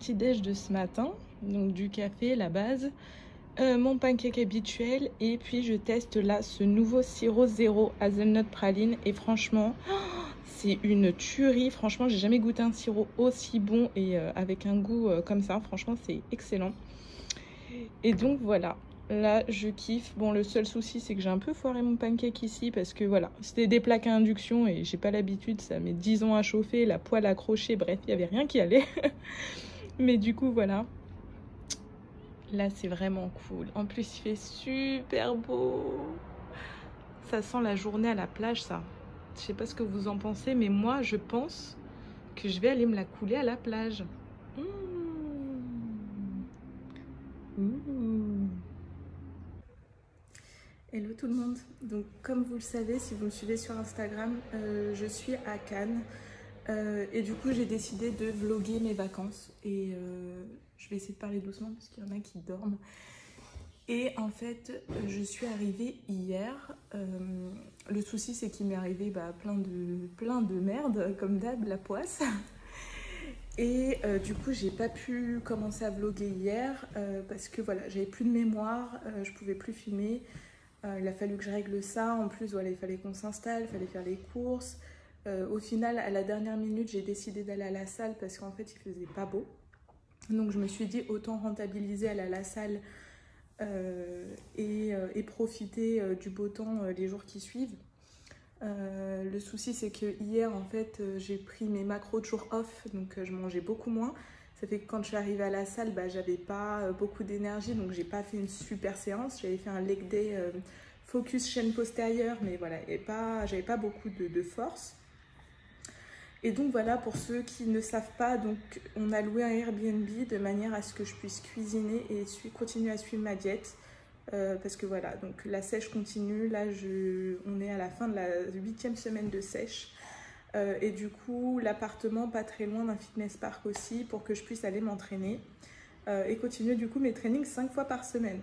petit déj de ce matin. Donc du café, la base, euh, mon pancake habituel et puis je teste là ce nouveau sirop zéro hazelnut praline et franchement, c'est une tuerie. Franchement, j'ai jamais goûté un sirop aussi bon et euh, avec un goût euh, comme ça. Franchement, c'est excellent. Et donc voilà, là je kiffe. Bon, le seul souci c'est que j'ai un peu foiré mon pancake ici parce que voilà, c'était des plaques à induction et j'ai pas l'habitude, ça met 10 ans à chauffer, la poêle accrochée, bref, il y avait rien qui allait. Mais du coup voilà, Là, c'est vraiment cool. En plus, il fait super beau. Ça sent la journée à la plage, ça. Je sais pas ce que vous en pensez, mais moi, je pense que je vais aller me la couler à la plage. Mmh. Mmh. Hello tout le monde. Donc, comme vous le savez, si vous me suivez sur Instagram, euh, je suis à Cannes. Euh, et du coup, j'ai décidé de vlogger mes vacances. Et euh, je vais essayer de parler doucement parce qu'il y en a qui dorment. Et en fait, je suis arrivée hier. Euh, le souci, c'est qu'il m'est arrivé bah, plein, de, plein de merde, comme d'hab, la poisse. Et du coup, j'ai pas pu commencer à vlogger hier parce que voilà, j'avais plus de mémoire, je pouvais plus filmer. il a fallu que je règle ça. En plus, voilà, il fallait qu'on s'installe, il fallait faire les courses. Au final, à la dernière minute, j'ai décidé d'aller à la salle parce qu'en fait, il faisait pas beau. Donc je me suis dit autant rentabiliser, aller à la salle euh, euh, et, profiter euh, du beau temps les jours qui suivent. le souci c'est que hier en fait j'ai pris mes macros de jour off donc je mangeais beaucoup moins. Ça fait que quand je suis arrivée à la salle, bah, j'avais pas beaucoup d'énergie donc j'ai pas fait une super séance. J'avais fait un leg day focus chaîne postérieure mais voilà, j'avais pas beaucoup de force. Et donc voilà, pour ceux qui ne savent pas, donc on a loué un Airbnb de manière à ce que je puisse cuisiner et continuer à suivre ma diète. Euh, parce que voilà, donc la sèche continue. Là, je, on est à la fin de la huitième semaine de sèche. Euh, et du coup, l'appartement pas très loin d'un fitness park aussi pour que je puisse aller m'entraîner euh, et continuer du coup mes trainings cinq fois par semaine.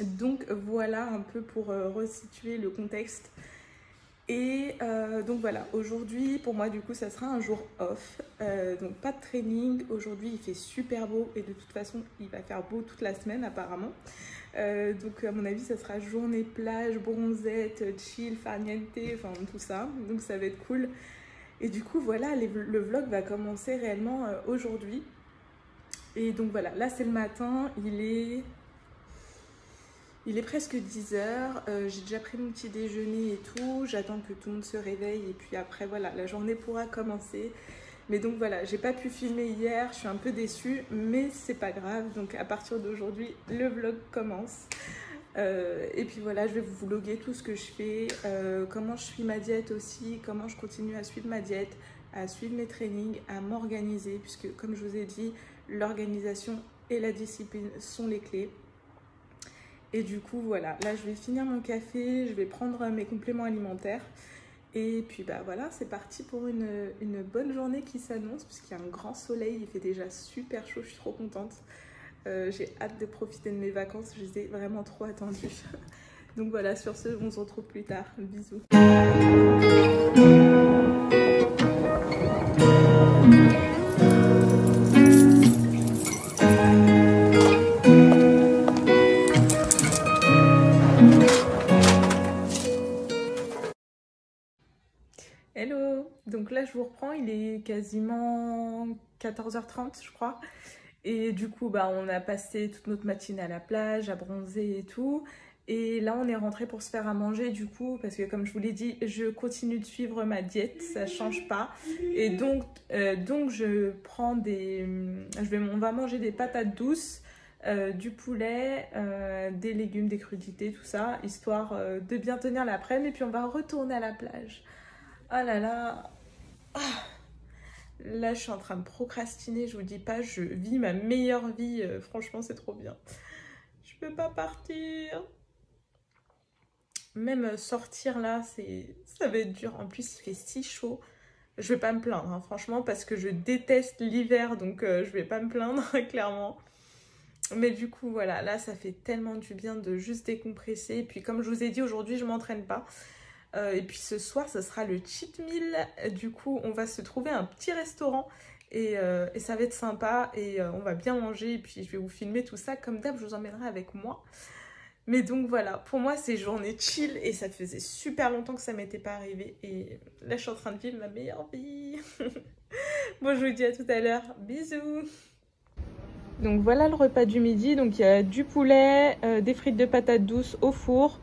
Donc voilà un peu pour resituer le contexte. Et euh, donc voilà, aujourd'hui pour moi du coup ça sera un jour off, euh, donc pas de training. Aujourd'hui il fait super beau et de toute façon il va faire beau toute la semaine apparemment. Euh, donc à mon avis ça sera journée plage, bronzette, chill, farniente, enfin tout ça. Donc ça va être cool. Et du coup voilà, le vlog va commencer réellement aujourd'hui. Et donc voilà, là c'est le matin, il est il est presque 10 heures, euh, j'ai déjà pris mon petit déjeuner et tout, j'attends que tout le monde se réveille et puis après voilà, la journée pourra commencer. Mais donc voilà, j'ai pas pu filmer hier, je suis un peu déçue, mais c'est pas grave. Donc à partir d'aujourd'hui, le vlog commence. Euh, et puis voilà, je vais vous vloguer tout ce que je fais, euh, comment je suis ma diète aussi, comment je continue à suivre ma diète, à suivre mes trainings, à m'organiser, puisque comme je vous ai dit, l'organisation et la discipline sont les clés. Et du coup, voilà, là je vais finir mon café, je vais prendre mes compléments alimentaires. Et puis bah voilà, c'est parti pour une, bonne journée qui s'annonce puisqu'il y a un grand soleil, il fait déjà super chaud, je suis trop contente. Euh, j'ai hâte de profiter de mes vacances, je les ai vraiment trop attendues. Donc voilà, sur ce, on se retrouve plus tard. Bisous. Je vous reprends, il est quasiment 14h30 je crois. Et du coup, bah, on a passé toute notre matinée à la plage, à bronzer et tout. Et là, on est rentré pour se faire à manger du coup, parce que comme je vous l'ai dit, je continue de suivre ma diète, ça change pas. Et donc, euh, donc je prends des... Je vais, on va manger des patates douces, euh, du poulet, euh, des légumes, des crudités, tout ça, histoire de bien tenir l'après-midi. Et puis on va retourner à la plage. Oh là là, ah. Là, je suis en train de procrastiner, je vous dis pas, je vis ma meilleure vie. Euh, franchement, c'est trop bien. Je peux pas partir. Même euh, sortir là, ça va être dur. En plus, il fait si chaud. Je vais pas me plaindre, hein, franchement, parce que je déteste l'hiver, donc euh, je vais pas me plaindre, clairement. Mais du coup, voilà, là, ça fait tellement du bien de juste décompresser. Et puis, comme je vous ai dit, aujourd'hui, je m'entraîne pas. Euh, et puis ce soir, ce sera le cheat meal. Du coup, on va se trouver un petit restaurant Et, euh, ça va être sympa et euh, on va bien manger. Et puis je vais vous filmer tout ça. Comme d'hab je vous emmènerai avec moi. Mais donc voilà. Pour moi c'est journée chill et ça faisait super longtemps que ça m'était pas arrivé. Et là je suis en train de vivre ma meilleure vie. Bon je vous dis à tout à l'heure. Bisous. Donc voilà le repas du midi. Donc il y a du poulet des frites de patates douces au four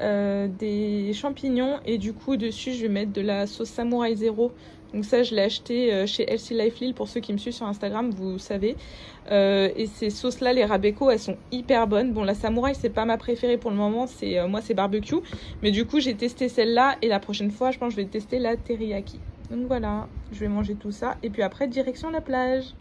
euh, des champignons et du coup dessus je vais mettre de la sauce samouraï zéro. Donc ça je l'ai acheté euh, chez Elsie Life Lille pour ceux qui me suivent sur Instagram vous savez. Euh, et ces sauces là les rabeco elles sont hyper bonnes. Bon la samouraï c'est pas ma préférée pour le moment c'est moi c'est barbecue. Mais du coup j'ai testé celle là et la prochaine fois je pense que je vais tester la teriyaki. Donc voilà je vais manger tout ça et puis après direction la plage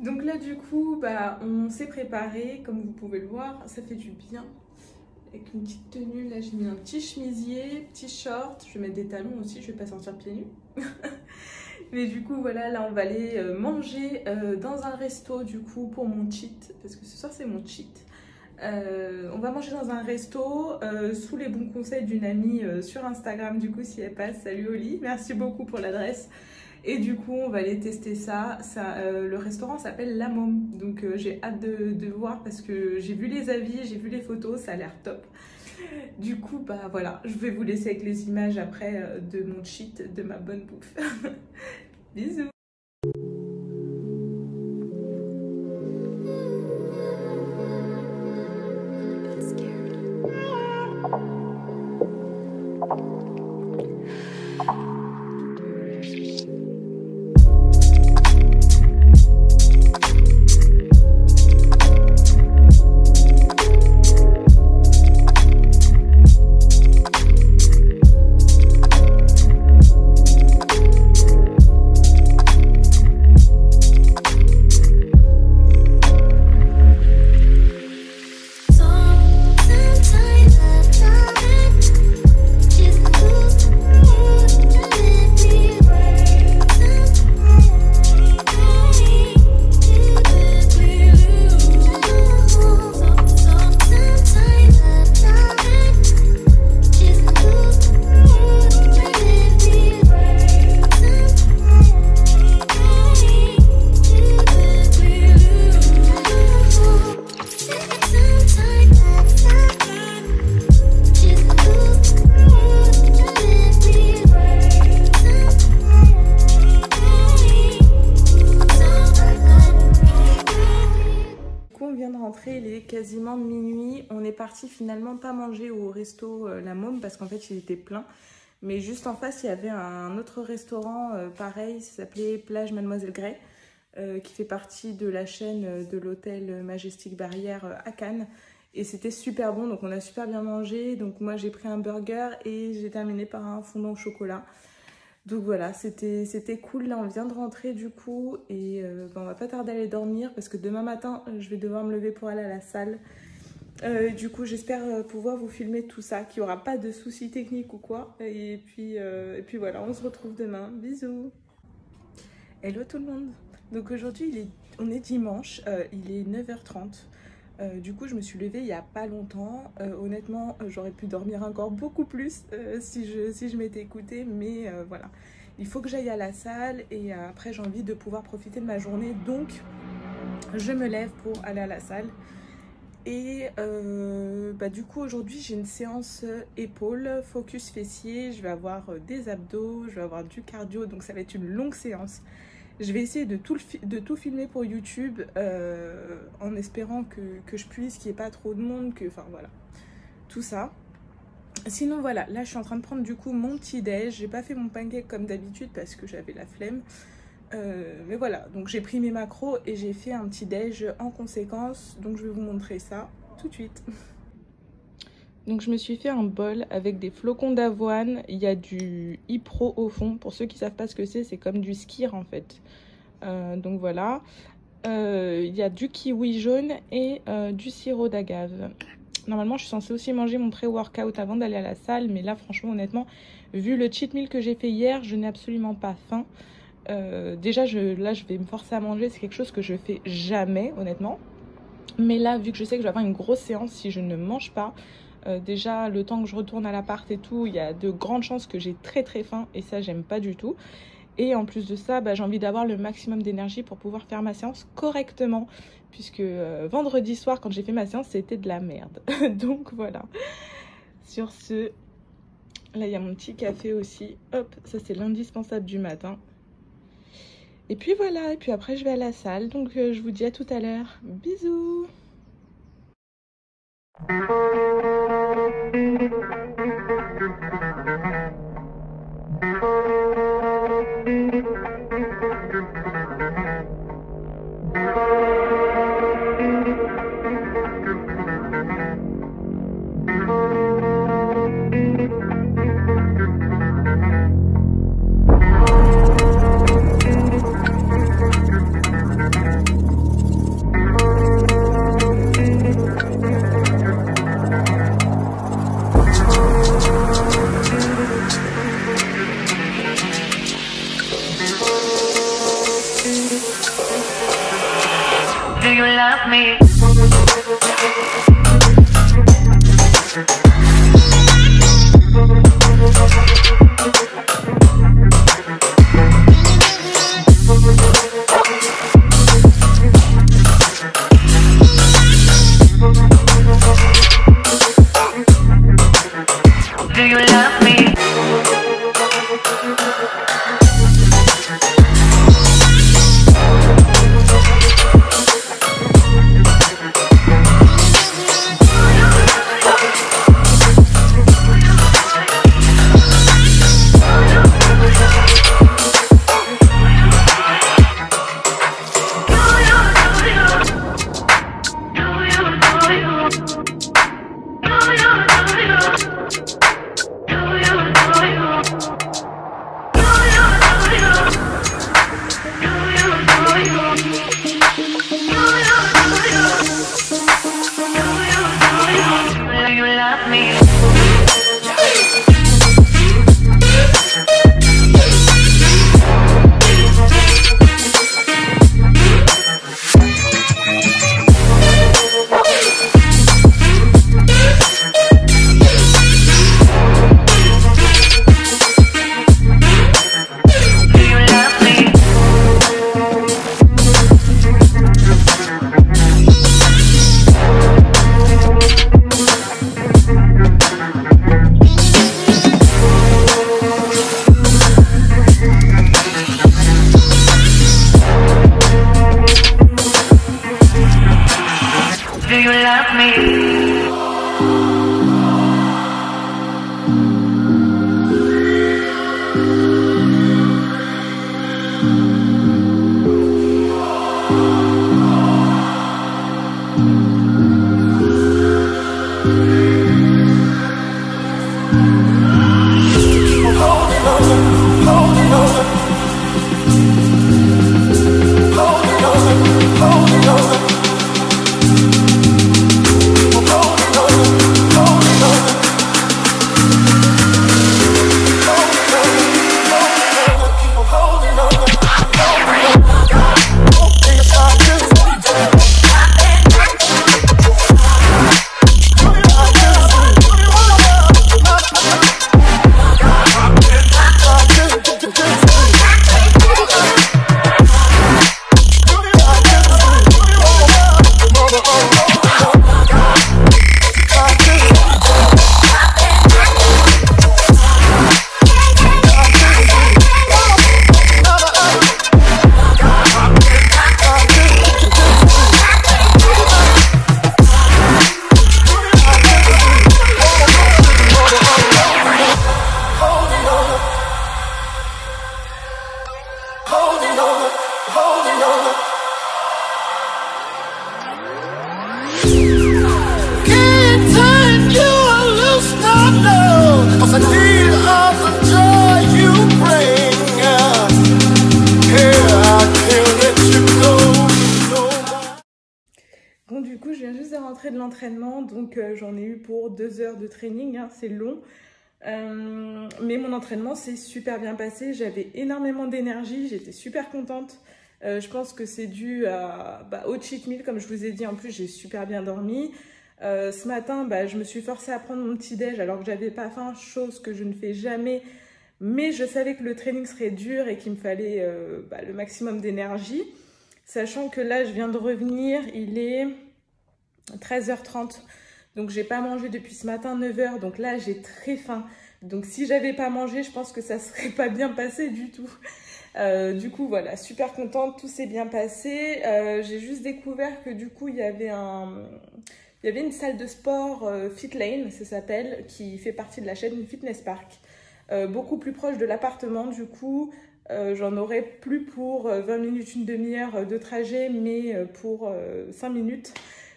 Donc là du coup bah on s'est préparé comme vous pouvez le voir ça fait du bien. Avec une petite tenue là j'ai mis un petit chemisier petit short je vais mettre des talons aussi je vais pas sortir pieds nus. Mais du coup voilà là on va aller euh, manger euh, dans un resto du coup pour mon cheat parce que ce soir c'est mon cheat euh, on va manger dans un resto euh, sous les bons conseils d'une amie euh, sur Instagram du coup si elle passe salut Oli merci beaucoup pour l'adresse et du coup, on va aller tester ça. le restaurant s'appelle La Môme. Donc, j'ai hâte de, de, voir parce que j'ai vu les avis, j'ai vu les photos, ça a l'air top. Du coup, bah voilà, je vais vous laisser avec les images après de mon cheat, de ma bonne bouffe. Bisous il est quasiment minuit. On est parti finalement pas manger au resto euh, La Môme parce qu'en fait il était plein. Mais juste en face, il y avait un autre restaurant euh, pareil, ça s'appelait Plage Mademoiselle Gray, euh, qui fait partie de la chaîne de l'hôtel Majestic Barrière à Cannes. Et c'était super bon, donc on a super bien mangé. Donc moi j'ai pris un burger et j'ai terminé par un fondant au chocolat. Donc voilà, c'était cool. Là, on vient de rentrer du coup et euh, ben, on va pas tarder à aller dormir parce que demain matin, je vais devoir me lever pour aller à la salle. Euh, du coup, j'espère euh, pouvoir vous filmer tout ça, qu'il n'y aura pas de soucis techniques ou quoi. Et puis, euh, et puis voilà, on se retrouve demain. Bisous Hello tout le monde Donc aujourd'hui, on est dimanche, euh, il est 9h30. Euh, du coup, je me suis levée il n'y a pas longtemps. Euh, honnêtement, euh, j'aurais pu dormir encore beaucoup plus si je, si je m'étais écoutée. Mais voilà, il faut que j'aille à la salle et après, j'ai envie de pouvoir profiter de ma journée. Donc, je me lève pour aller à la salle. Et bah, du coup, aujourd'hui, j'ai une séance épaules, focus fessier. Je vais avoir des abdos, je vais avoir du cardio. Donc, ça va être une longue séance. Je vais essayer de tout, de tout filmer pour YouTube euh, en espérant que, que je puisse, qu'il n'y ait pas trop de monde, que, enfin voilà, tout ça. Sinon voilà, là je suis en train de prendre du coup mon petit déj. J'ai pas fait mon pancake comme d'habitude parce que j'avais la flemme. Euh, mais voilà, donc j'ai pris mes macros et j'ai fait un petit déj en conséquence. Donc je vais vous montrer ça tout de suite. Donc je me suis fait un bol avec des flocons d'avoine. Il y a du Ipro au fond. Pour ceux qui savent pas ce que c'est, c'est comme du skir en fait. donc voilà. Il y a du kiwi jaune et du sirop d'agave. Normalement, je suis censée aussi manger mon pré-workout avant d'aller à la salle. Mais là, franchement, honnêtement, vu le cheat meal que j'ai fait hier, je n'ai absolument pas faim. déjà, là, je vais me forcer à manger. C'est quelque chose que je fais jamais, honnêtement. Mais là, vu que je sais que je vais avoir une grosse séance si je ne mange pas, euh, déjà le temps que je retourne à l'appart et tout, il y a de grandes chances que j'ai très très faim et ça j'aime pas du tout. Et en plus de ça, bah, j'ai envie d'avoir le maximum d'énergie pour pouvoir faire ma séance correctement. Puisque euh, vendredi soir, quand j'ai fait ma séance, c'était de la merde. Donc voilà. Sur ce, là il y a mon petit café aussi. Hop, ça c'est l'indispensable du matin. Et puis voilà, et puis après je vais à la salle. Donc euh, je vous dis à tout à l'heure. Bisous Thank you. De l'entraînement, donc j'en ai eu pour deux heures de training, hein, c'est long. mais mon entraînement s'est super bien passé, j'avais énormément d'énergie, j'étais super contente. je pense que c'est dû à, bah, au cheat meal, comme je vous ai dit, en plus j'ai super bien dormi. ce matin, bah, je me suis forcée à prendre mon petit déj alors que j'avais pas faim, chose que je ne fais jamais mais je savais que le training serait dur et qu'il me fallait euh, bah, le maximum d'énergie. Sachant que là, je viens de revenir, il est 13h30. Donc, j'ai pas mangé depuis ce matin, 9h. Donc là, j'ai très faim. Donc, si j'avais pas mangé, je pense que ça serait pas bien passé du tout. Euh, du coup, voilà, super contente, tout s'est bien passé. Euh, j'ai juste découvert que du coup, il y avait un... Il y avait une salle de sport Fit Lane, ça s'appelle, qui fait partie de la chaîne Fitness Park. Euh, beaucoup plus proche de l'appartement. Du coup, euh, j'en aurai plus pour 20 euh, minutes, une demi-heure de trajet, mais pour 5 minutes.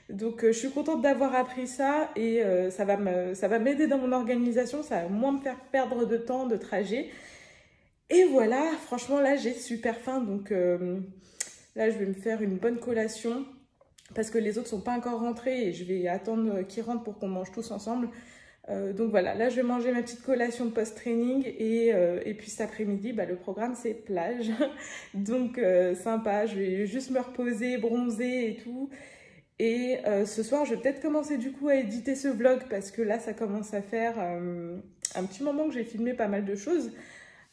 Donc je suis contente d'avoir appris ça et ça va m'aider dans mon organisation, ça va moins me faire perdre de temps de trajet. Et voilà, franchement là j'ai super faim donc là je vais me faire une bonne collation parce que les autres sont pas encore rentrés et je vais attendre qu'ils rentrent pour qu'on mange tous ensemble. Euh, donc voilà, là je vais manger ma petite collation post-training et, euh, puis cet après-midi, bah, le programme c'est plage. donc euh, sympa, je vais juste me reposer, bronzer et tout. Et ce soir, je vais peut-être commencer du coup à éditer ce vlog parce que là ça commence à faire un petit moment que j'ai filmé pas mal de choses.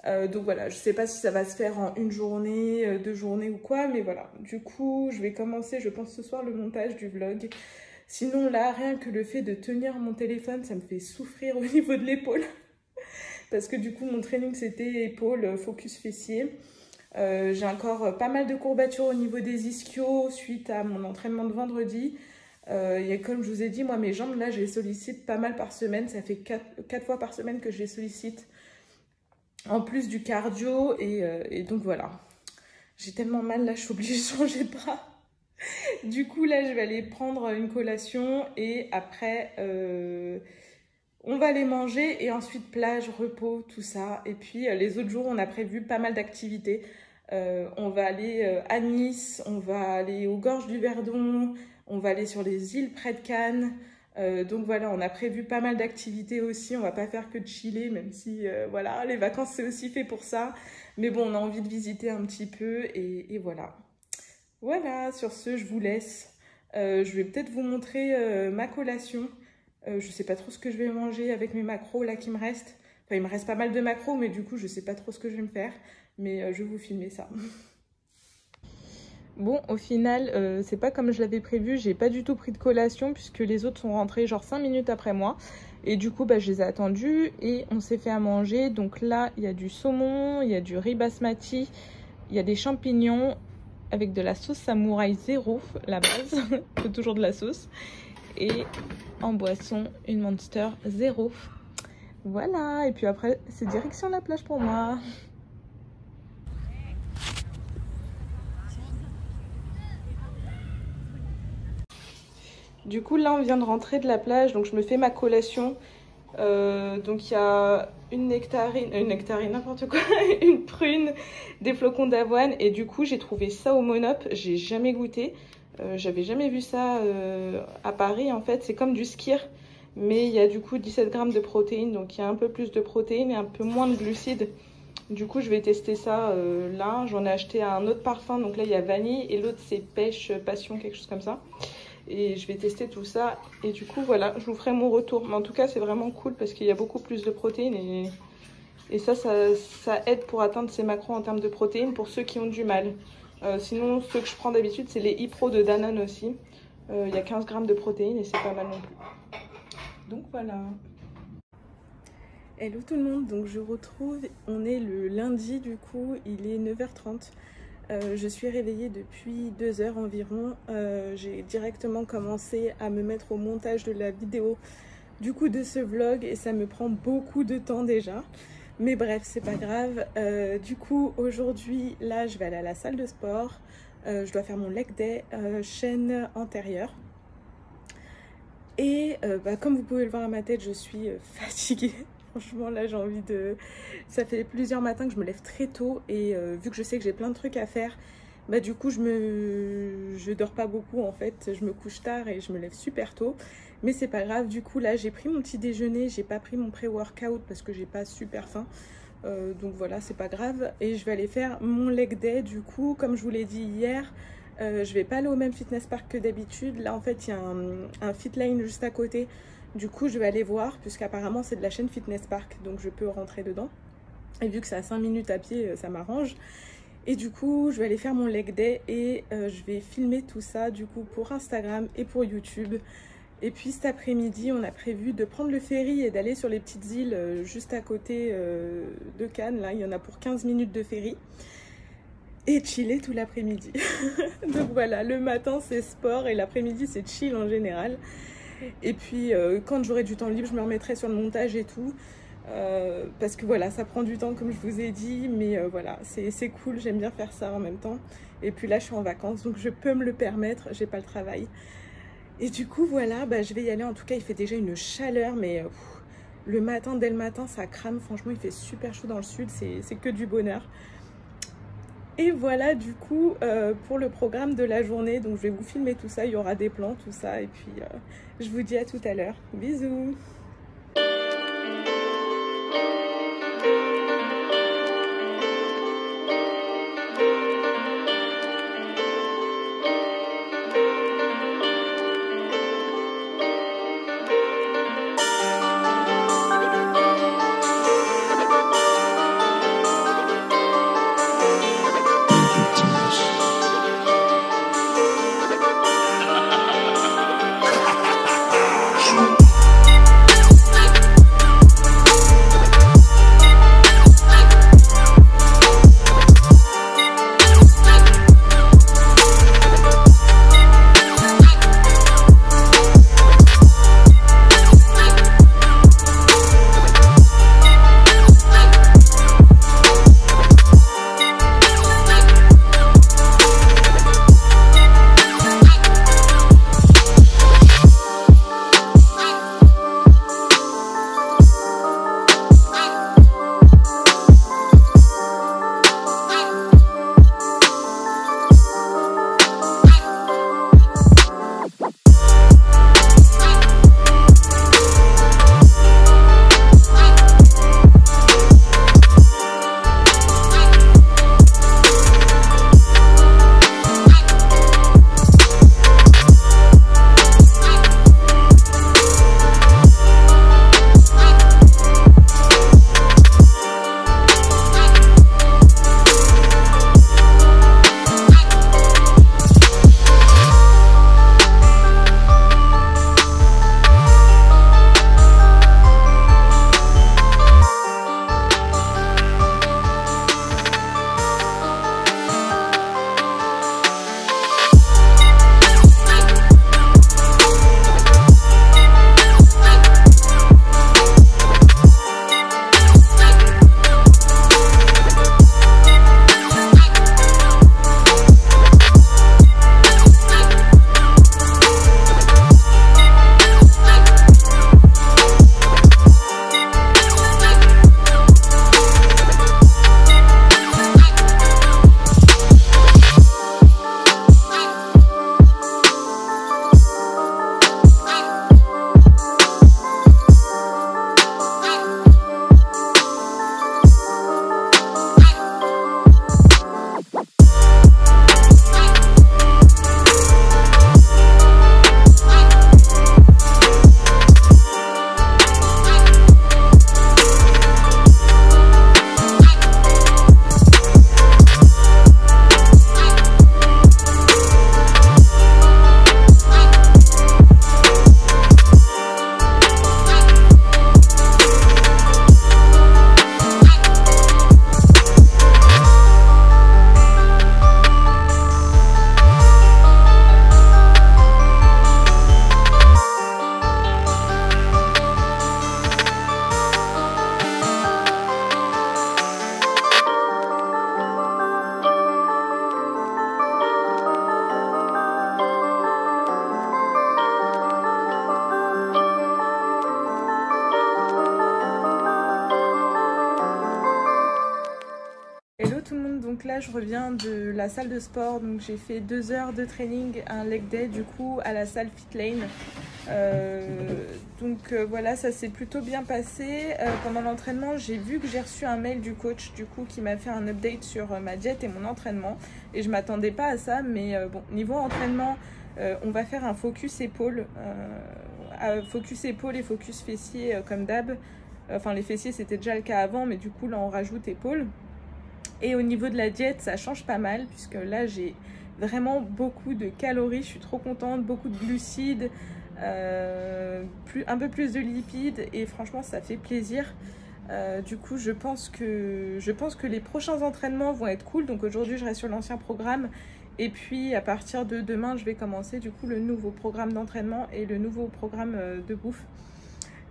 donc voilà, je sais pas si ça va se faire en une journée, deux journées ou quoi, mais voilà. Du coup, je vais commencer, je pense, ce soir le montage du vlog. Sinon, là, rien que le fait de tenir mon téléphone, ça me fait souffrir au niveau de l'épaule. Parce que du coup, mon training, c'était épaule, euh, focus fessier. Euh, j'ai encore pas mal de courbatures au niveau des ischios suite à mon entraînement de vendredi. Euh, et comme je vous ai dit, moi, mes jambes, là, je les sollicite pas mal par semaine. Ça fait 4, fois par semaine que je les sollicite. En plus du cardio. Et, et donc, voilà. J'ai tellement mal, là, je suis obligée de changer de bras du coup, là, je vais aller prendre une collation et après, euh, on va aller manger et ensuite plage, repos, tout ça. Et puis, euh, les autres jours, on a prévu pas mal d'activités. Euh, on va aller à Nice, on va aller aux gorges du Verdon, on va aller sur les îles près de Cannes. donc voilà, on a prévu pas mal d'activités aussi. On va pas faire que de chiller, même si voilà, les vacances c'est aussi fait pour ça. Mais bon, on a envie de visiter un petit peu et voilà. Voilà, sur ce, je vous laisse. Euh, je vais peut-être vous montrer euh, ma collation. Euh, je sais pas trop ce que je vais manger avec mes macros là qui me restent. Enfin, il me reste pas mal de macros, mais du coup, je sais pas trop ce que je vais me faire. Mais je vais vous filmer ça. Bon, au final, c'est pas comme je l'avais prévu. J'ai pas du tout pris de collation puisque les autres sont rentrés genre 5 minutes après moi. Et du coup, bah, je les ai attendus et on s'est fait à manger. Donc là, il y a du saumon, il y a du riz basmati, il y a des champignons avec de la sauce samouraï zéro, la base, c'est toujours de la sauce. Et en boisson, une Monster zéro. Voilà, et puis après, c'est direction la plage pour moi. Du coup, là, on vient de rentrer de la plage, donc je me fais ma collation. Euh, donc il y a une nectarine, une nectarine, n'importe quoi, une prune, des flocons d'avoine. Et du coup, j'ai trouvé ça au Monop. J'ai jamais goûté. Euh, J'avais jamais vu ça euh, à Paris. En fait, c'est comme du skir. Mais il y a du coup 17 grammes de protéines. Donc il y a un peu plus de protéines et un peu moins de glucides. Du coup, je vais tester ça euh, là. J'en ai acheté un autre parfum. Donc là, il y a vanille. Et l'autre, c'est pêche, passion, quelque chose comme ça et je vais tester tout ça. Et du coup voilà je vous ferai mon retour. Mais en tout cas c'est vraiment cool parce qu'il y a beaucoup plus de protéines et, ça, ça, aide pour atteindre ces macros en termes de protéines pour ceux qui ont du mal. Euh, sinon ceux que je prends d'habitude c'est les e-pro de Danone aussi. Euh, il y a 15 grammes de protéines et c'est pas mal non plus. Donc voilà. Hello tout le monde, donc je retrouve, on est le lundi du coup, il est 9h30 euh, je suis réveillée depuis deux heures environ. Euh, j'ai directement commencé à me mettre au montage de la vidéo du coup de ce vlog et ça me prend beaucoup de temps déjà. Mais bref, c'est pas grave. Euh, du coup, aujourd'hui, là, je vais aller à la salle de sport. je dois faire mon leg day chaîne antérieure. Et bah, comme vous pouvez le voir à ma tête, je suis fatiguée. Franchement, là, j'ai envie de... Ça fait plusieurs matins que je me lève très tôt et euh, vu que je sais que j'ai plein de trucs à faire, bah du coup je me je dors pas beaucoup en fait, je me couche tard et je me lève super tôt. Mais c'est pas grave, du coup là j'ai pris mon petit déjeuner, j'ai pas pris mon pré-workout parce que j'ai pas super faim. Euh, donc voilà, c'est pas grave. Et je vais aller faire mon leg day du coup, comme je vous l'ai dit hier. Euh, je vais pas aller au même fitness park que d'habitude. Là en fait il y a un, un fit lane juste à côté. Du coup je vais aller voir puisqu'apparemment c'est de la chaîne fitness park donc je peux rentrer dedans. Et vu que c'est à 5 minutes à pied, ça m'arrange. Et du coup, je vais aller faire mon leg day et euh, je vais filmer tout ça du coup pour Instagram et pour YouTube. Et puis cet après-midi, on a prévu de prendre le ferry et d'aller sur les petites îles euh, juste à côté euh, de Cannes. Là, il y en a pour 15 minutes de ferry. Et chiller tout l'après-midi. Donc voilà, le matin c'est sport et l'après-midi c'est chill en général. Et puis quand j'aurai du temps libre, je me remettrai sur le montage et tout. Euh, parce que voilà, ça prend du temps comme je vous ai dit, mais euh, voilà, c'est cool, j'aime bien faire ça en même temps. Et puis là, je suis en vacances, donc je peux me le permettre, j'ai pas le travail. Et du coup, voilà, bah, je vais y aller. En tout cas, il fait déjà une chaleur, mais euh, le matin, dès le matin, ça crame. Franchement, il fait super chaud dans le sud, c'est que du bonheur. Et voilà du coup pour le programme de la journée. Donc je vais vous filmer tout ça, il y aura des plans, tout ça. Et puis je vous dis à tout à l'heure. Bisous je reviens de la salle de sport. Donc, j'ai fait deux heures de training, un leg day, du coup, à la salle Fit Lane. Euh, donc, euh, voilà, ça s'est plutôt bien passé. Euh, pendant l'entraînement, j'ai vu que j'ai reçu un mail du coach, du coup, qui m'a fait un update sur ma diète et mon entraînement. Et je m'attendais pas à ça, mais bon, niveau entraînement, on va faire un focus épaule. focus épaule et focus fessier, comme d'hab. Enfin, les fessiers, c'était déjà le cas avant, mais du coup, là, on rajoute épaule. Et au niveau de la diète, ça change pas mal, puisque là, j'ai vraiment beaucoup de calories. Je suis trop contente, beaucoup de glucides, euh, plus, un peu plus de lipides, et franchement, ça fait plaisir. Euh, du coup, je pense, que, je pense que les prochains entraînements vont être cool. Donc aujourd'hui, je reste sur l'ancien programme. Et puis, à partir de demain, je vais commencer du coup le nouveau programme d'entraînement et le nouveau programme euh, de bouffe.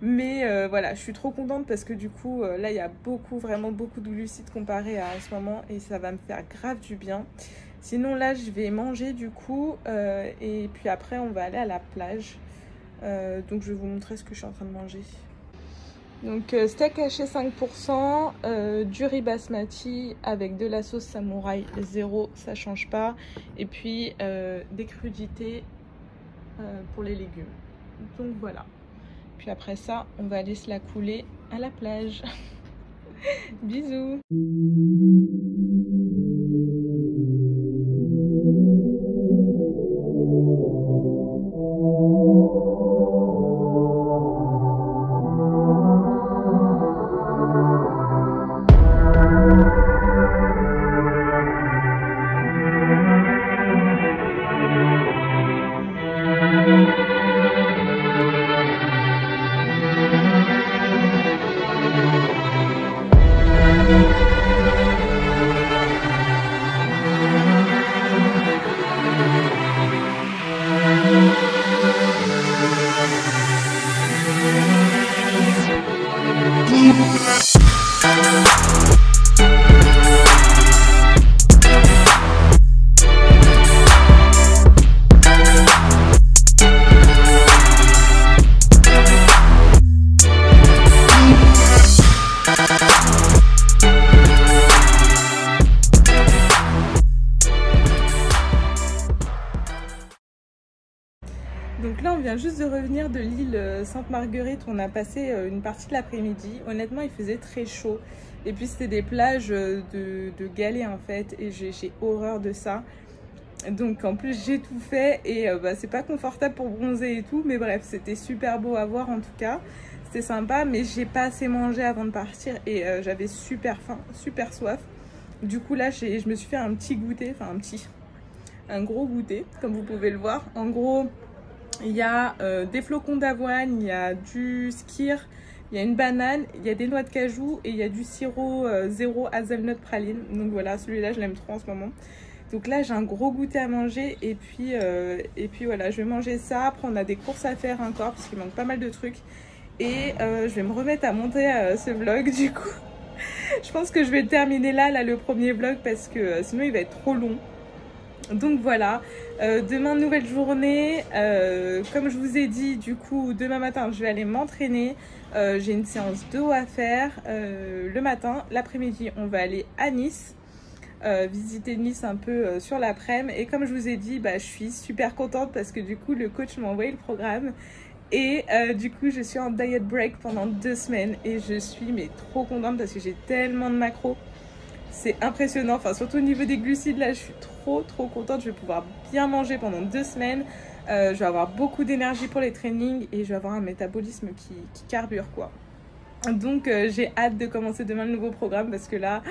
Mais euh, voilà, je suis trop contente parce que du coup, euh, là, il y a beaucoup, vraiment beaucoup de glucides comparé à ce moment et ça va me faire grave du bien. Sinon, là, je vais manger du coup euh, et puis après, on va aller à la plage. donc, je vais vous montrer ce que je suis en train de manger. Donc, steak haché 5%, du riz basmati avec de la sauce samouraï zéro, ça change pas. Et puis, des crudités pour les légumes. Donc, voilà. Puis après ça, on va aller se la couler à la plage. Bisous de revenir de l'île euh, Sainte-Marguerite. On a passé euh, une partie de l'après-midi. Honnêtement, il faisait très chaud. Et puis, c'était des plages euh, de, galets, en fait. Et j'ai horreur de ça. Donc, en plus, j'ai tout fait. Et bah, c'est pas confortable pour bronzer et tout. Mais bref, c'était super beau à voir, en tout cas. C'était sympa. Mais j'ai pas assez mangé avant de partir. Et j'avais super faim, super soif. Du coup, là, je me suis fait un petit goûter. Enfin, un petit... Un gros goûter, comme vous pouvez le voir. En gros... Il y a euh, des flocons d'avoine, il y a du skir, il y a une banane, il y a des noix de cajou et il y a du sirop euh, zéro hazelnut praline. Donc voilà, celui-là, je l'aime trop en ce moment. Donc là, j'ai un gros goûter à manger et puis, euh, et puis voilà, je vais manger ça. Après, on a des courses à faire encore parce qu'il manque pas mal de trucs. Et je vais me remettre à monter ce vlog du coup. je pense que je vais terminer là, là, le premier vlog parce que sinon il va être trop long. Donc voilà, euh, demain nouvelle journée, euh, comme je vous ai dit du coup demain matin je vais aller m'entraîner, euh, j'ai une séance d'eau à faire. Le matin, l'après-midi on va aller à Nice, visiter Nice un peu sur l'après-midi. Et comme je vous ai dit bah, je suis super contente parce que du coup le coach m'a le programme. Et du coup je suis en diet break pendant deux semaines. Et je suis mais trop contente parce que j'ai tellement de macros c'est impressionnant. Enfin, surtout au niveau des glucides, là, je suis trop, trop contente. Je vais pouvoir bien manger pendant deux semaines. Euh, je vais avoir beaucoup d'énergie pour les trainings et je vais avoir un métabolisme qui, carbure, quoi. Donc, euh, j'ai hâte de commencer demain le nouveau programme parce que là,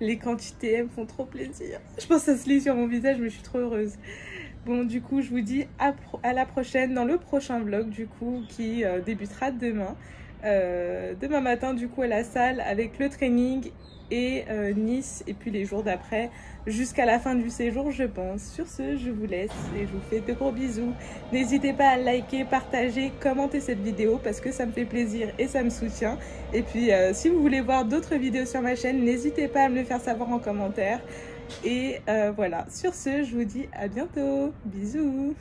les quantités me font trop plaisir. Je pense que ça se lit sur mon visage, mais je suis trop heureuse. Bon, du coup, je vous dis à, la prochaine dans le prochain vlog, du coup, qui euh, débutera demain. Demain matin, du coup, à la salle avec le training et euh, Nice et puis les jours d'après jusqu'à la fin du séjour je pense. Sur ce je vous laisse et je vous fais de gros bisous. N'hésitez pas à liker, partager, commenter cette vidéo parce que ça me fait plaisir et ça me soutient. Et puis euh, si vous voulez voir d'autres vidéos sur ma chaîne n'hésitez pas à me le faire savoir en commentaire. Et euh, voilà, sur ce je vous dis à bientôt. Bisous